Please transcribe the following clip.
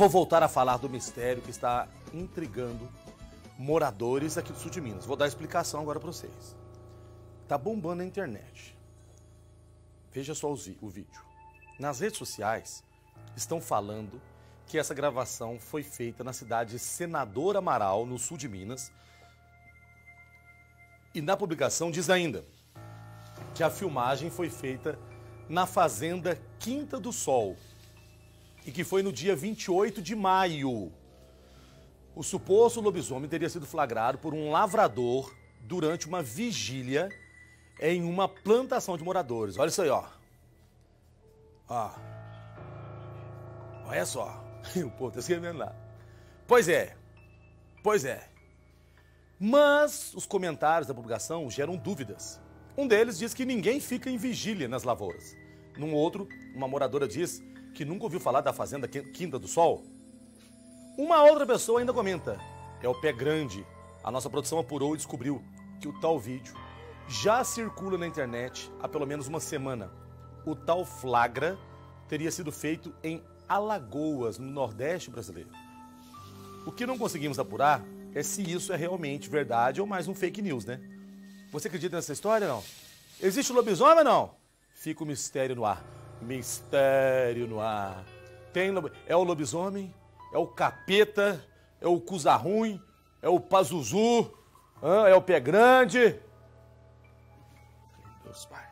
Vou voltar a falar do mistério que está intrigando moradores aqui do sul de Minas. Vou dar a explicação agora para vocês. Tá bombando na internet. Veja só o vídeo. Nas redes sociais estão falando que essa gravação foi feita na cidade de Senador Amaral, no sul de Minas. E na publicação diz ainda que a filmagem foi feita na fazenda Quinta do Sol e que foi no dia 28 de maio. O suposto lobisomem teria sido flagrado por um lavrador durante uma vigília em uma plantação de moradores. Olha isso aí, ó. Ó. Olha só. O povo tá escrevendo lá. Pois é. Pois é. Mas os comentários da publicação geram dúvidas. Um deles diz que ninguém fica em vigília nas lavouras. Num outro, uma moradora diz que nunca ouviu falar da fazenda Quinta do Sol. Uma outra pessoa ainda comenta: é o pé grande. A nossa produção apurou e descobriu que o tal vídeo já circula na internet há pelo menos uma semana. O tal flagra teria sido feito em Alagoas, no Nordeste brasileiro. O que não conseguimos apurar é se isso é realmente verdade ou mais um fake news, né? Você acredita nessa história não? Existe lobisomem ou não? Fica o mistério no ar. Mistério no ar. Tem é o lobisomem? É o capeta? É o cusa? É o pazuzu? É o pé grande? Deus Pai.